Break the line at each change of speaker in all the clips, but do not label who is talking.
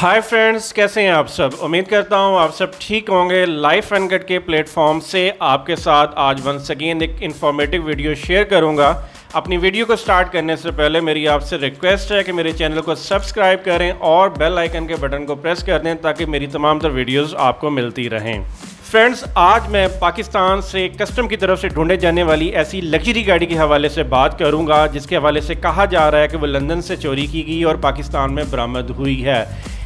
Hi friends कैसे हैं आप सब? उम्मीद करता हूँ आप सब ठीक होंगे। लाइफ एंड गट के प्लेटफॉर्म से आपके साथ आज वंस अगेन एक इन्फॉर्मेटिव वीडियो शेयर करूँगा। अपनी वीडियो को स्टार्ट करने से पहले मेरी आपसे रिक्वेस्ट है कि मेरे चैनल को सब्सक्राइब करें और बेल आइकन के बटन को प्रेस कर दें ताकि मेरी तमाम तर वीडियोज़ आपको मिलती रहें। फ्रेंड्स आज मैं पाकिस्तान से कस्टम की तरफ़ से ढूंढे जाने वाली ऐसी लग्जरी गाड़ी के हवाले से बात करूँगा, जिसके हवाले से कहा जा रहा है कि वो लंदन से चोरी की गई और पाकिस्तान में बरामद हुई है।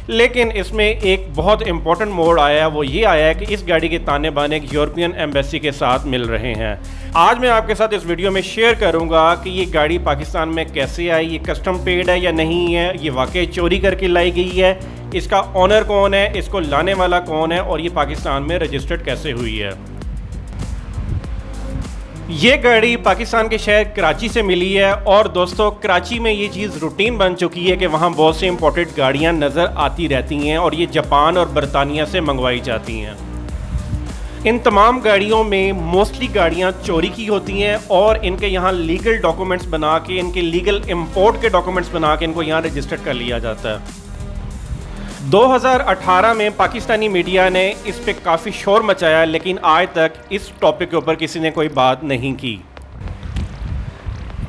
लेकिन इसमें एक बहुत इंपॉर्टेंट मोड़ आया है, वो ये आया है कि इस गाड़ी के ताने बाने यूरोपियन एम्बेसी के साथ मिल रहे हैं। आज मैं आपके साथ इस वीडियो में शेयर करूँगा कि ये गाड़ी पाकिस्तान में कैसे आई, ये कस्टम पेड है या नहीं है, ये वाकई चोरी करके लाई गई है, इसका ऑनर कौन है, इसको लाने वाला कौन है और ये पाकिस्तान में रजिस्टर्ड कैसे हुई है। ये गाड़ी पाकिस्तान के शहर कराची से मिली है और दोस्तों, कराची में ये चीज़ रूटीन बन चुकी है कि वहाँ बहुत से इंपॉर्टेंट गाड़ियाँ नज़र आती रहती हैं और ये जापान और बरतानिया से मंगवाई जाती हैं। इन तमाम गाड़ियों में मोस्टली गाड़ियाँ चोरी की होती हैं और इनके यहाँ लीगल डॉक्यूमेंट्स बना के, इनके लीगल इम्पोर्ट के डॉक्यूमेंट्स बना के इनको यहाँ रजिस्टर्ड कर लिया जाता है। 2018 में पाकिस्तानी मीडिया ने इस पर काफ़ी शोर मचाया, लेकिन आज तक इस टॉपिक के ऊपर किसी ने कोई बात नहीं की।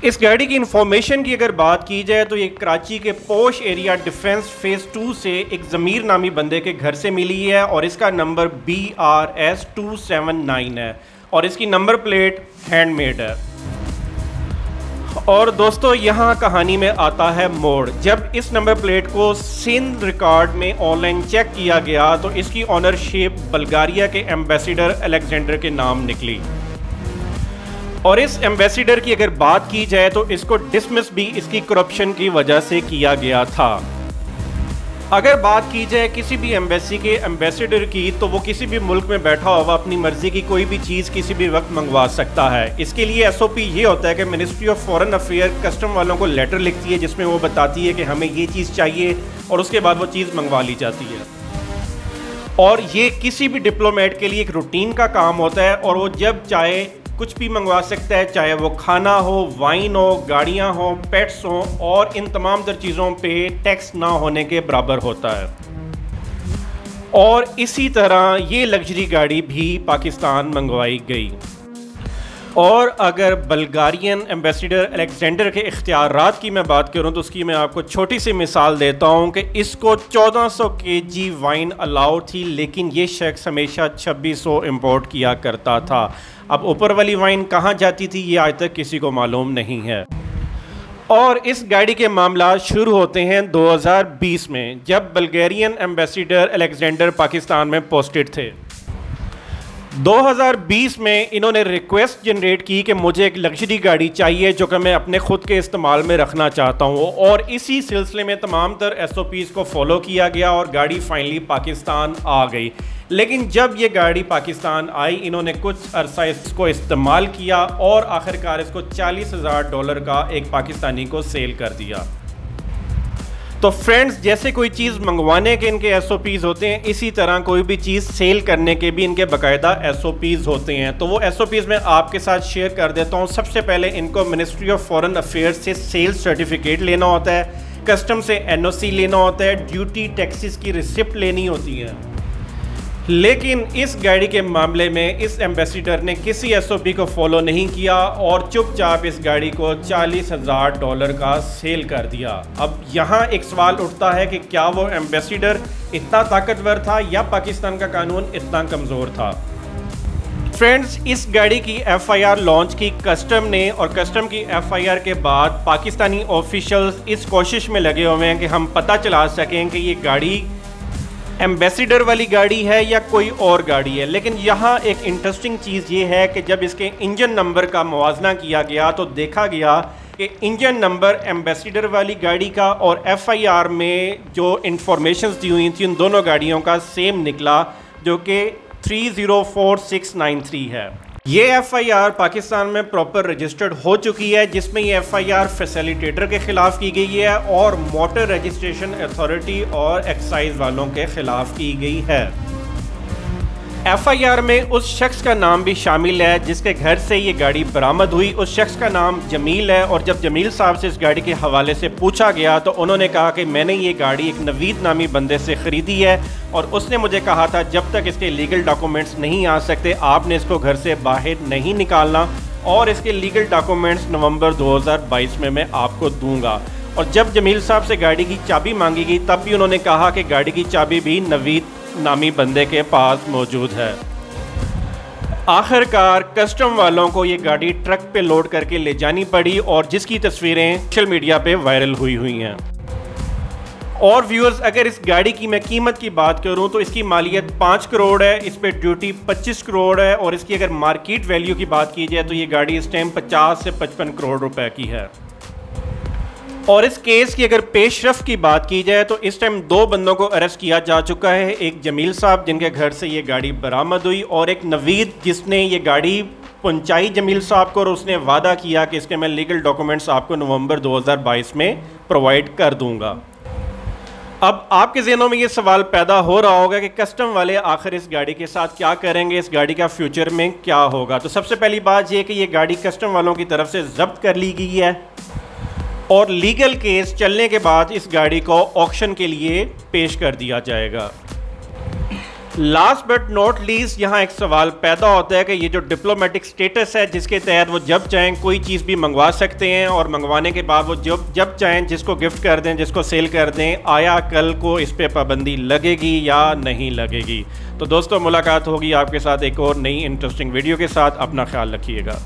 इस गाड़ी की इंफॉर्मेशन की अगर बात की जाए तो ये कराची के posh area defence phase two से एक ज़मीर नामी बंदे के घर से मिली है, और इसका number B R S two seven nine है, और इसकी नंबर प्लेट हैंडमेड है। और दोस्तों, यहाँ कहानी में आता है मोड़। जब इस नंबर प्लेट को सिंध रिकॉर्ड में ऑनलाइन चेक किया गया तो इसकी ऑनरशिप बल्गारिया के एम्बेसडर अलेक्जेंडर के नाम निकली। और इस एम्बेसडर की अगर बात की जाए तो इसको डिसमिस भी इसकी करप्शन की वजह से किया गया था। अगर बात की जाए किसी भी एम्बेसी के एम्बेसडर की तो वो किसी भी मुल्क में बैठा हुआ अपनी मर्ज़ी की कोई भी चीज़ किसी भी वक्त मंगवा सकता है। इसके लिए एसओपी ये होता है कि ministry of foreign affair custom वालों को लेटर लिखती है, जिसमें वो बताती है कि हमें ये चीज़ चाहिए और उसके बाद वो चीज़ मंगवा ली जाती है। और ये किसी भी डिप्लोमेट के लिए एक रूटीन का काम होता है और वो जब चाहे कुछ भी मंगवा सकता है, चाहे वो खाना हो वाइन हो, गाड़ियाँ हो पेट्स हो, और इन तमाम दर चीज़ों पे टैक्स ना होने के बराबर होता है। और इसी तरह ये लग्जरी गाड़ी भी पाकिस्तान मंगवाई गई। और अगर बल्गारियन एम्बेसडर अलेक्जेंडर के इख्तियार की मैं बात करूँ तो उसकी मैं आपको छोटी सी मिसाल देता हूँ कि इसको 1400 जी वाइन अलाउ थी, लेकिन ये शख्स हमेशा 2600 इंपोर्ट किया करता था। अब ऊपर वाली वाइन कहाँ जाती थी, ये आज तक किसी को मालूम नहीं है। और इस गाड़ी के मामला शुरू होते हैं 2020 में, जब बल्गेरियन एम्बेसडर अलेक्जेंडर पाकिस्तान में पोस्टेड थे। 2020 में इन्होंने रिक्वेस्ट जनरेट की कि मुझे एक लग्जरी गाड़ी चाहिए जो कि मैं अपने खुद के इस्तेमाल में रखना चाहता हूँ। और इसी सिलसिले में तमाम तर एस को फॉलो किया गया और गाड़ी फाइनली पाकिस्तान आ गई। लेकिन जब ये गाड़ी पाकिस्तान आई, इन्होंने कुछ अरसा इसको इस्तेमाल किया और आखिरकार इसको चालीस हज़ार डॉलर का एक पाकिस्तानी को सेल कर दिया। तो फ्रेंड्स जैसे कोई चीज़ मंगवाने के इनके एस होते हैं, इसी तरह कोई भी चीज़ सेल करने के भी इनके बाकायदा एस होते हैं। तो वो एस मैं आपके साथ शेयर कर देता हूँ। सबसे पहले इनको मिनिस्ट्री ऑफ़ फॉरेन अफेयर्स से सेल्स सर्टिफिकेट लेना होता है। कस्टम से एनओसी लेना होता है। ड्यूटी टैक्सीज की रिसिप्ट लेनी होती है। लेकिन इस गाड़ी के मामले में इस एम्बेसडर ने किसी एसओपी को फॉलो नहीं किया और चुपचाप इस गाड़ी को चालीस हज़ार डॉलर का सेल कर दिया। अब यहाँ एक सवाल उठता है कि क्या वो एम्बेसडर इतना ताकतवर था या पाकिस्तान का कानून इतना कमज़ोर था? फ्रेंड्स इस गाड़ी की एफआईआर लॉन्च की कस्टम ने और कस्टम की एफआईआर के बाद पाकिस्तानी ऑफिशियल्स इस कोशिश में लगे हुए हैं कि हम पता चला सकें कि ये गाड़ी एम्बेसडर वाली गाड़ी है या कोई और गाड़ी है? लेकिन यहाँ एक इंटरेस्टिंग चीज़ ये है कि जब इसके इंजन नंबर का मुवजना किया गया तो देखा गया कि इंजन नंबर एम्बेसिडर वाली गाड़ी का और एफआईआर में जो इंफॉर्मेशन दी हुई थी, उन दोनों गाड़ियों का सेम निकला, जो कि three zero four six nine three है। ये एफआईआर पाकिस्तान में प्रॉपर रजिस्टर्ड हो चुकी है, जिसमें ये एफआईआर फैसिलिटेटर के खिलाफ की गई है और मोटर रजिस्ट्रेशन अथॉरिटी और एक्साइज वालों के खिलाफ की गई है। एफआईआर में उस शख्स का नाम भी शामिल है, जिसके घर से ये गाड़ी बरामद हुई। उस शख्स का नाम जमील है और जब जमील साहब से इस गाड़ी के हवाले से पूछा गया तो उन्होंने कहा कि मैंने ये गाड़ी एक नवीद नामी बंदे से ख़रीदी है और उसने मुझे कहा था, जब तक इसके लीगल डॉक्यूमेंट्स नहीं आ सकते, आपने इसको घर से बाहर नहीं निकालना और इसके लीगल डॉक्यूमेंट्स नवंबर 2022 में मैं आपको दूँगा। और जब जमील साहब से गाड़ी की चाबी मांगी गई, तब भी उन्होंने कहा कि गाड़ी की चाबी भी नवीद नामी बंदे के पास मौजूद है। आखिरकार कस्टम वालों को ये गाड़ी ट्रक पे लोड करके ले जानी पड़ी और जिसकी तस्वीरें सोशल मीडिया पे वायरल हुई हुई हैं। और व्यूअर्स अगर इस गाड़ी की मैं कीमत की बात करूँ तो इसकी मालियत पाँच करोड़ है, इस पर ड्यूटी पच्चीस करोड़ है, और इसकी अगर मार्केट वैल्यू की बात की जाए तो ये गाड़ी इस टाइम पचास से पचपन करोड़ रुपए की है। और इस केस की अगर पेशरफ की बात की जाए तो इस टाइम दो बंदों को अरेस्ट किया जा चुका है। एक जमील साहब, जिनके घर से ये गाड़ी बरामद हुई, और एक नवीद, जिसने ये गाड़ी पहुंचाई जमील साहब को, और उसने वादा किया कि इसके मैं लीगल डॉक्यूमेंट्स आपको नवंबर 2022 में प्रोवाइड कर दूँगा। अब आपके जहनों में ये सवाल पैदा हो रहा होगा कि कस्टम वाले आखिर इस गाड़ी के साथ क्या करेंगे, इस गाड़ी का फ्यूचर में क्या होगा? तो सबसे पहली बात यह कि ये गाड़ी कस्टम वालों की तरफ़ से जब्त कर ली गई है। और लीगल केस चलने के बाद इस गाड़ी को ऑक्शन के लिए पेश कर दिया जाएगा। लास्ट बट नॉट लीस्ट यहाँ एक सवाल पैदा होता है कि ये जो डिप्लोमेटिक स्टेटस है, जिसके तहत वो जब चाहें कोई चीज़ भी मंगवा सकते हैं और मंगवाने के बाद वो जब जब चाहें जिसको गिफ्ट कर दें, जिसको सेल कर दें, आया कल को इस पर पाबंदी लगेगी या नहीं लगेगी? तो दोस्तों, मुलाकात होगी आपके साथ एक और नई इंटरेस्टिंग वीडियो के साथ। अपना ख्याल रखिएगा।